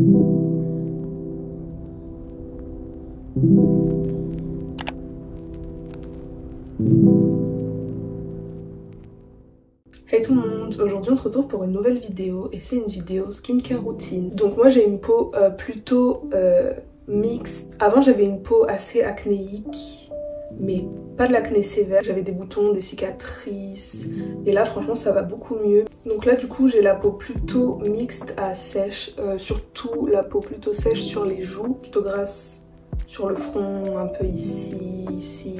Hey tout le monde, aujourd'hui on se retrouve pour une nouvelle vidéo et c'est une vidéo skincare routine. Donc moi j'ai une peau euh, plutôt euh, mixte. Avant j'avais une peau assez acnéique mais pas de l'acné sévère. J'avais des boutons, des cicatrices et là franchement ça va beaucoup mieux. Donc là du coup j'ai la peau plutôt mixte à sèche, euh, surtout la peau plutôt sèche sur les joues, plutôt grasse sur le front, un peu ici, ici.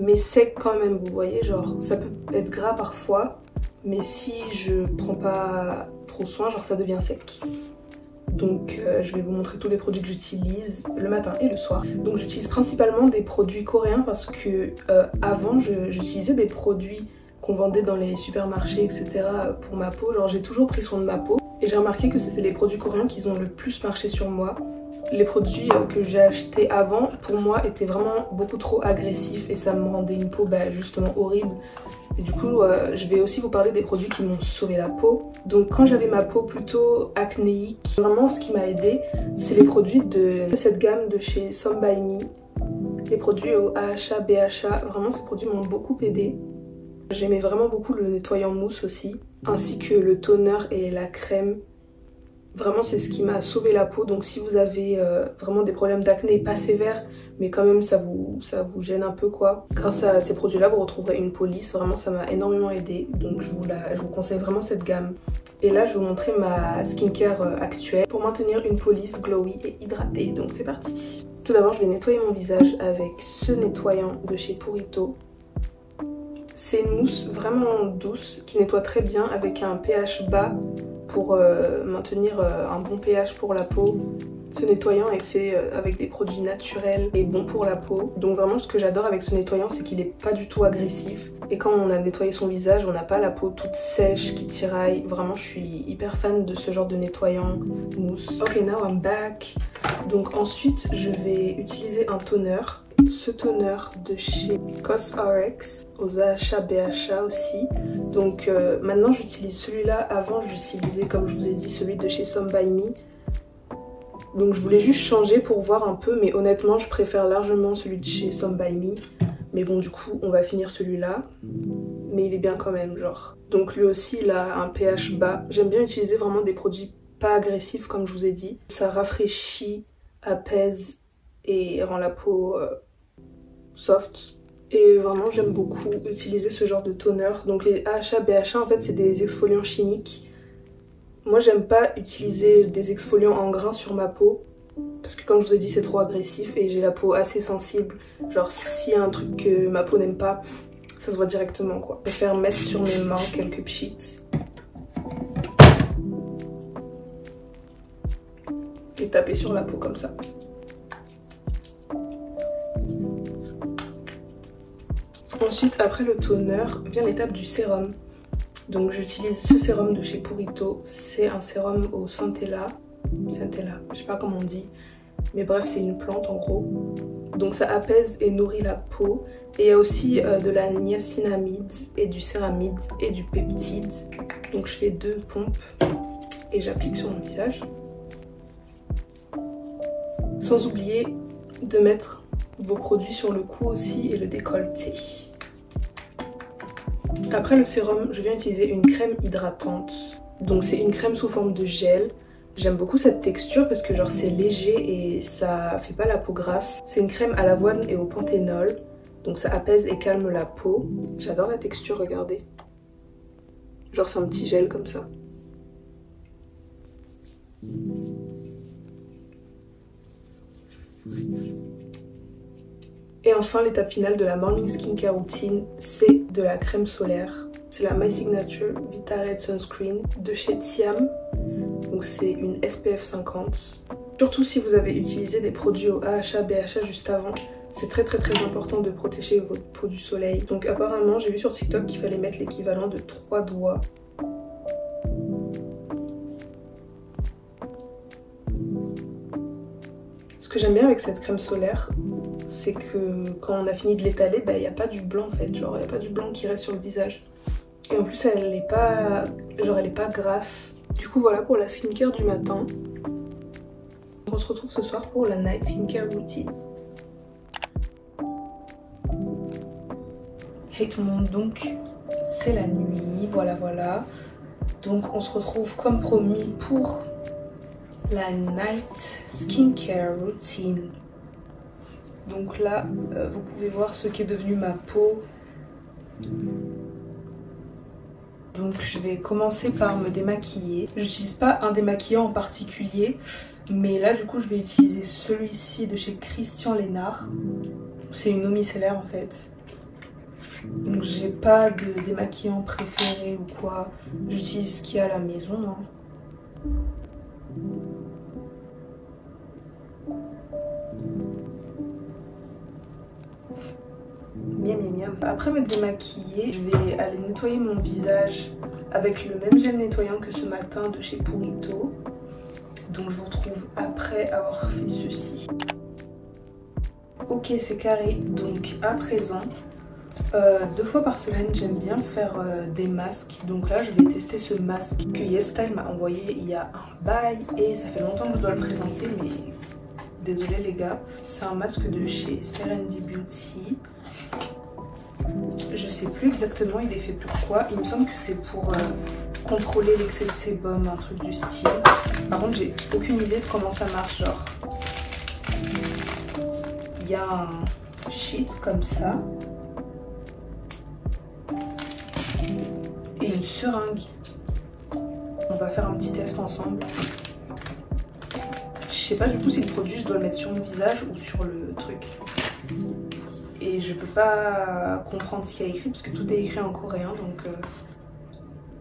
Mais sec quand même, vous voyez, genre ça peut être gras parfois mais si je prends pas trop soin, genre ça devient sec. Donc euh, je vais vous montrer tous les produits que j'utilise le matin et le soir. Donc j'utilise principalement des produits coréens parce que euh, avant j'utilisais des produits qu'on vendait dans les supermarchés etc pour ma peau. Genre j'ai toujours pris soin de ma peau et j'ai remarqué que c'était les produits coréens qui ont le plus marché sur moi. Les produits euh, que j'ai achetés avant pour moi étaient vraiment beaucoup trop agressifs et ça me rendait une peau bah, justement horrible. Et du coup, euh, je vais aussi vous parler des produits qui m'ont sauvé la peau. Donc quand j'avais ma peau plutôt acnéique, vraiment ce qui m'a aidé, c'est les produits de cette gamme de chez Some By Me. Les produits au AHA, BHA, vraiment ces produits m'ont beaucoup aidé. J'aimais vraiment beaucoup le nettoyant mousse aussi, ainsi que le toner et la crème Vraiment, c'est ce qui m'a sauvé la peau. Donc, si vous avez euh, vraiment des problèmes d'acné pas sévères, mais quand même ça vous, ça vous gêne un peu quoi, grâce à ces produits-là, vous retrouverez une peau lisse. Vraiment, ça m'a énormément aidé. Donc, je vous, la, je vous conseille vraiment cette gamme. Et là, je vais vous montrer ma skincare euh, actuelle pour maintenir une peau lisse, glowy et hydratée. Donc, c'est parti. Tout d'abord, je vais nettoyer mon visage avec ce nettoyant de chez Purito. C'est une mousse vraiment douce qui nettoie très bien avec un pH bas pour euh, maintenir euh, un bon pH pour la peau. Ce nettoyant est fait euh, avec des produits naturels et bon pour la peau. Donc vraiment ce que j'adore avec ce nettoyant c'est qu'il est pas du tout agressif. Et quand on a nettoyé son visage, on n'a pas la peau toute sèche qui tiraille. Vraiment je suis hyper fan de ce genre de nettoyant mousse. Ok now I'm back. Donc ensuite je vais utiliser un toner ce toner de chez CosRx, aux AHA BHA aussi. Donc euh, maintenant j'utilise celui-là, avant j'utilisais comme je vous ai dit celui de chez Some By Me. Donc je voulais juste changer pour voir un peu, mais honnêtement je préfère largement celui de chez Some By Me. Mais bon du coup on va finir celui-là. Mais il est bien quand même genre. Donc lui aussi il a un pH bas. J'aime bien utiliser vraiment des produits pas agressifs comme je vous ai dit. Ça rafraîchit, apaise et rend la peau euh, soft. Et vraiment j'aime beaucoup utiliser ce genre de toner. Donc les AHA, BHA en fait c'est des exfoliants chimiques. Moi j'aime pas utiliser des exfoliants en grains sur ma peau. Parce que comme je vous ai dit c'est trop agressif et j'ai la peau assez sensible. Genre s'il y a un truc que ma peau n'aime pas, ça se voit directement quoi. Je préfère mettre sur mes mains quelques pchits. Et taper sur la peau comme ça. Ensuite, après le toner, vient l'étape du sérum. Donc j'utilise ce sérum de chez Purito. C'est un sérum au centella. Centella, je sais pas comment on dit. Mais bref, c'est une plante en gros. Donc ça apaise et nourrit la peau. Et il y a aussi euh, de la niacinamide et du céramide et du peptide. Donc je fais deux pompes et j'applique sur mon visage. Sans oublier de mettre vos produits sur le cou aussi et le décolleté. Après le sérum, je viens utiliser une crème hydratante. Donc c'est une crème sous forme de gel. J'aime beaucoup cette texture parce que genre c'est léger et ça fait pas la peau grasse. C'est une crème à l'avoine et au panthénol. Donc ça apaise et calme la peau. J'adore la texture, regardez. Genre c'est un petit gel comme ça. Enfin, l'étape finale de la morning skincare routine, c'est de la crème solaire. C'est la My Signature Vita Red Sunscreen de chez Tiam. Donc c'est une SPF 50. Surtout si vous avez utilisé des produits au AHA, BHA juste avant, c'est très très très important de protéger votre peau du soleil. Donc apparemment, j'ai vu sur TikTok qu'il fallait mettre l'équivalent de 3 doigts. Ce que j'aime bien avec cette crème solaire, c'est que quand on a fini de l'étaler, bah, il n'y a pas du blanc en fait, genre il n'y a pas du blanc qui reste sur le visage. Et en plus elle n'est pas, genre elle est pas grasse. Du coup voilà pour la skincare du matin. on se retrouve ce soir pour la night skincare routine. Hey tout le monde, donc c'est la nuit, voilà voilà. Donc on se retrouve comme promis pour la night skincare routine. Donc là, euh, vous pouvez voir ce qui est devenu ma peau. Donc je vais commencer par me démaquiller. J'utilise pas un démaquillant en particulier, mais là du coup je vais utiliser celui-ci de chez Christian Lénard. C'est une eau micellaire en fait. Donc j'ai pas de démaquillant préféré ou quoi. J'utilise ce qu'il y a à la maison. Hein. Après m'être démaquillée, je vais aller nettoyer mon visage avec le même gel nettoyant que ce matin de chez Purito. Donc je vous retrouve après avoir fait ceci. Ok, c'est carré. Donc à présent, euh, deux fois par semaine, j'aime bien faire euh, des masques. Donc là, je vais tester ce masque que YesStyle m'a envoyé il y a un bail. Et ça fait longtemps que je dois le présenter, mais désolé les gars. C'est un masque de chez Serenity Beauty. Je sais plus exactement il est fait pour quoi. Il me semble que c'est pour euh, contrôler l'excès de sébum, un truc du style. Par contre, j'ai aucune idée de comment ça marche. Genre, il y a un sheet comme ça. Et une seringue. On va faire un petit test ensemble. Je sais pas du coup si le produit je dois le mettre sur mon visage ou sur le truc et je peux pas comprendre ce qu'il y a écrit parce que tout est écrit en coréen donc euh,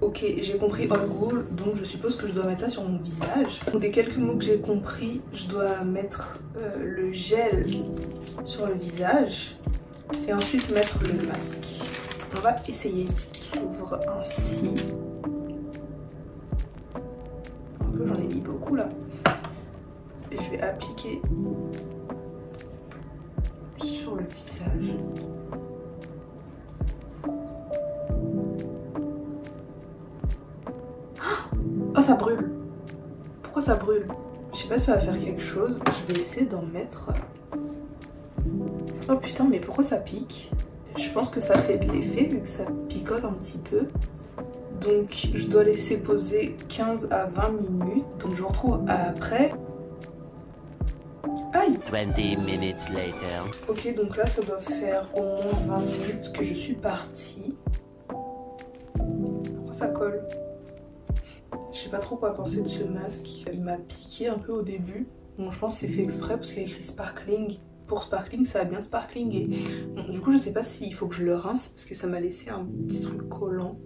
ok j'ai compris all goal donc je suppose que je dois mettre ça sur mon visage. Donc des quelques mots que j'ai compris je dois mettre euh, le gel sur le visage et ensuite mettre le masque. On va essayer s'ouvre ainsi. Un peu j'en ai mis beaucoup là. Et je vais appliquer sur le visage. Oh, ça brûle. Pourquoi ça brûle? Je sais pas si ça va faire quelque chose. Je vais essayer d'en mettre. Oh putain, mais pourquoi ça pique? Je pense que ça fait de l'effet vu que ça picote un petit peu. Donc je dois laisser poser 15 à 20 minutes. Donc je vous retrouve après. 20 minutes later. Ok, donc là, ça doit faire au moins 20 minutes que je suis partie. Pourquoi ça colle? Je sais pas trop quoi penser de ce masque. Il m'a piqué un peu au début. Bon, je pense que c'est fait exprès parce qu'il y a écrit sparkling. Pour sparkling, ça a bien sparkling. du coup, je sais pas s'il faut que je le rince parce que ça m'a laissé un petit truc collant.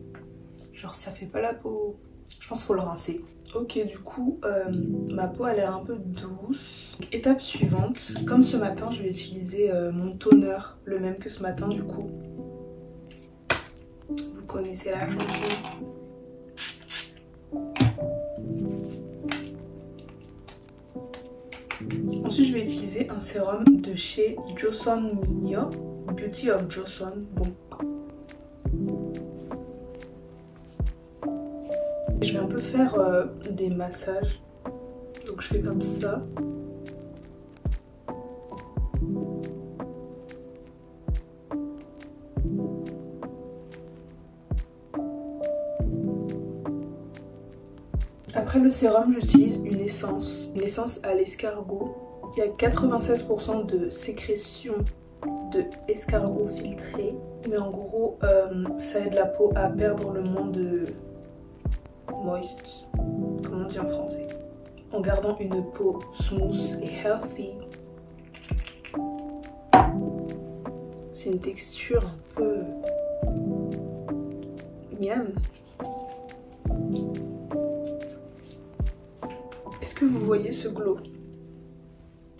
Genre, ça fait pas la peau. Je pense qu'il faut le rincer. Ok, du coup, euh, ma peau a l'air un peu douce. étape suivante, comme ce matin, je vais utiliser euh, mon toner, le même que ce matin du coup. Vous connaissez la chanson. Ensuite, je vais utiliser un sérum de chez Joseon Minyo, Beauty of Joseon. Bon, Je vais un peu faire euh, des massages. Donc je fais comme ça. Après le sérum, j'utilise une essence, une essence à l'escargot. Il y a 96% de sécrétion de escargot filtré. Mais en gros, euh, ça aide la peau à perdre le moins de moist, comme on dit en français, en gardant une peau smooth et healthy. C'est une texture un peu miam. Est-ce que vous voyez ce glow?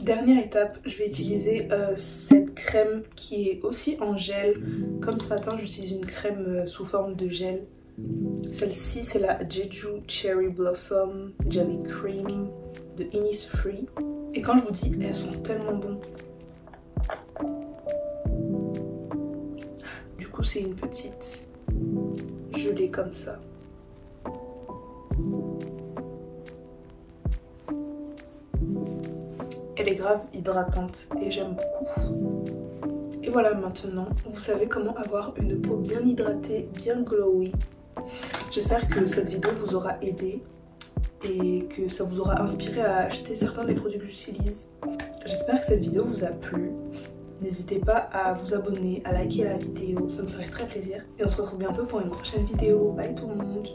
Dernière étape, je vais utiliser euh, cette crème qui est aussi en gel. Comme ce matin, j'utilise une crème euh, sous forme de gel celle-ci, c'est la Jeju Cherry Blossom Jelly Cream de Innisfree. Et quand je vous dis, elles sont tellement bonnes. Du coup, c'est une petite gelée comme ça. Elle est grave hydratante et j'aime beaucoup. Et voilà maintenant, vous savez comment avoir une peau bien hydratée, bien glowy. J'espère que cette vidéo vous aura aidé et que ça vous aura inspiré à acheter certains des produits que j'utilise. J'espère que cette vidéo vous a plu. N'hésitez pas à vous abonner, à liker la vidéo, ça me ferait très plaisir. Et on se retrouve bientôt pour une prochaine vidéo. Bye tout le monde